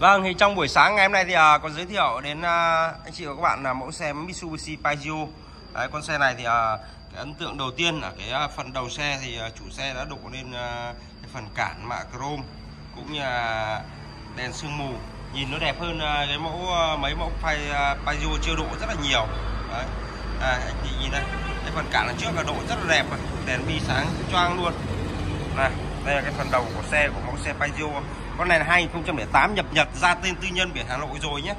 Vâng thì trong buổi sáng ngày hôm nay thì à, có giới thiệu đến à, anh chị và các bạn là mẫu xe Mitsubishi Pajero. Đấy con xe này thì à, cái ấn tượng đầu tiên ở cái à, phần đầu xe thì à, chủ xe đã đổ lên à, cái phần cản mạ chrome cũng như là đèn sương mù. Nhìn nó đẹp hơn à, cái mẫu à, mấy mẫu à, Pajero chưa độ rất là nhiều. Đấy. À, anh chị nhìn đây, cái phần cản ở trước là độ rất là đẹp, đèn bi sáng choang luôn. Này, đây là cái phần đầu của xe của mẫu xe Pajero. Con này là 2008 nhập Nhật ra tên tư nhân biển Hà Nội rồi nhé.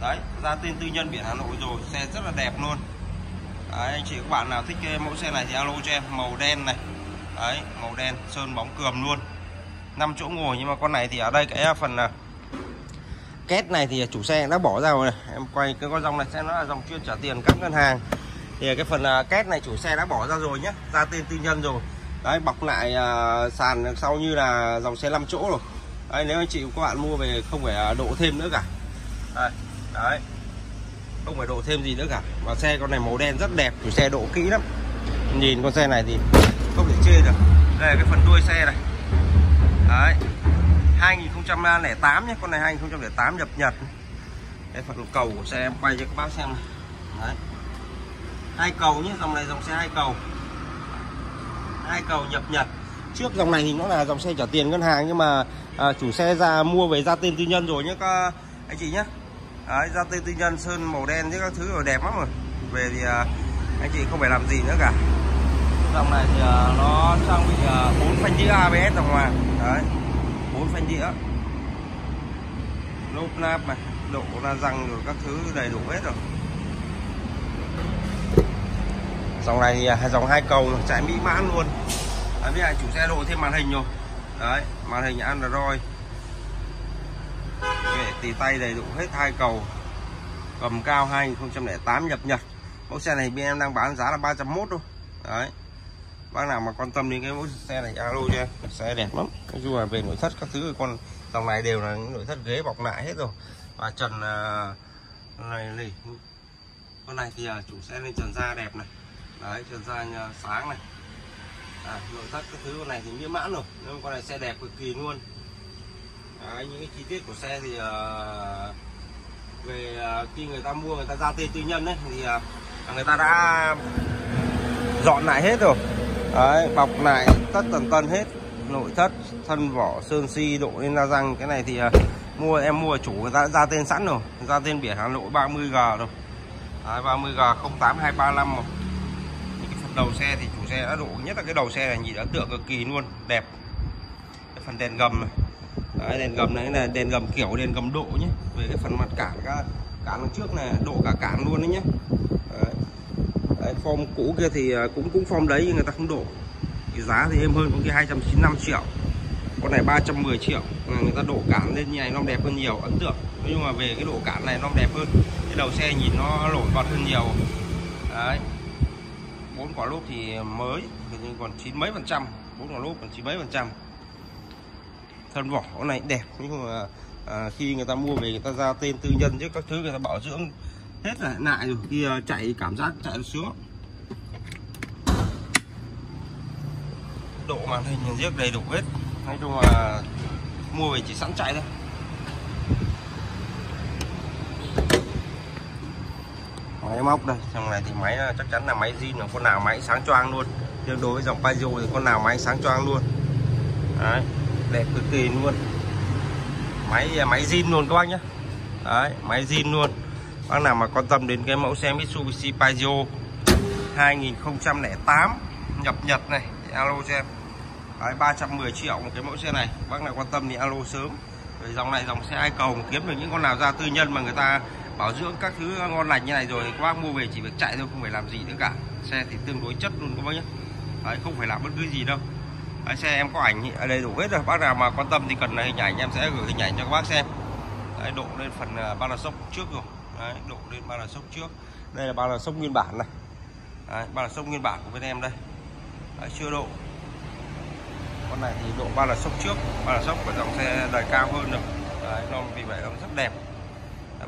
Đấy ra tên tư nhân biển Hà Nội rồi xe rất là đẹp luôn. Đấy, anh chị các bạn nào thích cái mẫu xe này thì alo cho em màu đen này. Đấy màu đen sơn bóng cườm luôn. 5 chỗ ngồi nhưng mà con này thì ở đây cái phần à, két này thì chủ xe đã bỏ ra rồi. Này em quay cái con dòng này xem nó là dòng chuyên trả tiền các ngân hàng. Thì cái phần à, két này chủ xe đã bỏ ra rồi nhé ra tên tư nhân rồi đấy bọc lại à, sàn đằng sau như là dòng xe 5 chỗ rồi. Đấy, nếu anh chị các bạn mua về không phải à, độ thêm nữa cả. Đấy, đấy. Không phải độ thêm gì nữa cả. Và xe con này màu đen rất đẹp chủ xe độ kỹ lắm. Nhìn con xe này thì không thể chê được. Đây là cái phần đuôi xe này. Đấy. 2008 nhé con này 2008 nhập Nhật. Cái phần cầu của xe em quay cho các bác xem này. đấy. Hai cầu nhé dòng này dòng xe hai cầu hai cầu nhập Nhật. Trước dòng này thì nó là dòng xe trả tiền ngân hàng nhưng mà à, chủ xe ra mua về ra tên tư nhân rồi nhé các anh chị nhé. Đấy, ra tên tư nhân sơn màu đen với các thứ rồi đẹp lắm rồi. Về thì à, anh chị không phải làm gì nữa cả. Dòng này thì à, nó trang bị à, 4 phanh đĩa ABS đằng ngoài. Đấy 4 phanh đĩa. Lốp nap này độ la răng rồi các thứ đầy đủ hết rồi. Dòng này à, thì dòng hai cầu chạy mỹ mãn luôn. Đấy, với lại chủ xe độ thêm màn hình rồi. Đấy màn hình Android. Vệ tì tay đầy đủ hết hai cầu. Cầm cao 2008 nhập Nhật. Mẫu xe này bên em đang bán giá là 301 thôi. Đấy. Bác nào mà quan tâm đến cái mẫu xe này alo cho em. Xe đẹp lắm. Nói chung là về nội thất các thứ con dòng này đều là những nội thất ghế bọc lại hết rồi. Và trần uh, này này con này thì uh, chủ xe lên trần da đẹp này đấy trần da à, sáng này. À, nội thất các thứ con này thì miễn mãn rồi nhưng con này xe đẹp cực kỳ luôn. Đấy, những cái chi tiết của xe thì uh, về uh, khi người ta mua người ta ra tên tư nhân đấy thì uh, người ta đã dọn lại hết rồi. Đấy, bọc lại tất tần tân hết. Nội thất thân vỏ sơn si độ lên la răng. Cái này thì uh, mua em mua chủ người ta đã ra tên sẵn rồi. Ra tên biển Hà Nội 30G rồi. Đấy, 30G 08235 rồi những cái phần đầu xe thì chủ xe đã độ nhất là cái đầu xe này nhìn ấn tượng cực kỳ luôn đẹp. Cái phần đèn gầm này. Đấy, đèn gầm này là đèn gầm kiểu đèn gầm độ nhé. Về cái phần mặt cản cả cản đằng trước này độ cả cản luôn đấy nhé. Đấy. Đấy, form cũ kia thì à, cũng cũng form đấy nhưng người ta không độ thì giá thì êm hơn con kia 295 triệu. Con này 310 triệu. Người ta đổ cản lên như này nó đẹp hơn nhiều ấn tượng. Nhưng mà về cái độ cản này nó đẹp hơn. Cái đầu xe nhìn nó nổi bật hơn nhiều. Đấy bốn quả lốp thì mới nhưng còn chín mấy phần trăm bốn quả lốp còn chín mấy phần trăm. Thân vỏ này đẹp nhưng mà à, khi người ta mua về người ta ra tên tư nhân chứ các thứ người ta bảo dưỡng hết là lại rồi khi chạy cảm giác chạy sướng độ màn hình nhìn riêng đầy đủ hết nói chung là mua về chỉ sẵn chạy thôi. Máy móc đây. Trong này thì máy ờ, chắc chắn là máy zin là con nào máy sáng choang luôn. Tương đối với dòng Pajero thì con nào máy sáng choang luôn. Đấy đẹp cực kỳ luôn. Máy ờ, máy zin luôn các bác nhé. Đấy máy zin luôn. Bác nào mà quan tâm đến cái mẫu xe Mitsubishi Pajero 2008 nhập Nhật này thì alo cho em. Đấy, 310 triệu một cái mẫu xe này. Bác nào quan tâm thì alo sớm. Về dòng này dòng xe ai cầu kiếm được những con nào ra tư nhân mà người ta bảo dưỡng các thứ ngon lành như này rồi các bác mua về chỉ việc chạy thôi không phải làm gì nữa cả. Xe thì tương đối chất luôn các bác nhé. Đấy, không phải làm bất cứ gì đâu. Đấy, xe em có ảnh ở đây đủ hết rồi. Bác nào mà quan tâm thì cần hình ảnh em sẽ gửi hình ảnh cho các bác xem. Đấy, độ lên phần à, ba là sốc trước rồi. Đấy, độ lên ba là sốc trước. Đây là ba là sốc nguyên bản này. Đấy, ba là sốc nguyên bản của bên em đây. Đấy, chưa độ. Con này thì độ ba là sốc trước. Ba là sốc của dòng xe đời cao hơn rồi đấy, nó vì vậy nó rất đẹp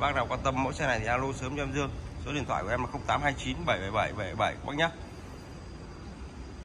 bác nào quan tâm mẫu xe này thì alo sớm cho em Dương. Số điện thoại của em là 0829 777 777 các bác nhé.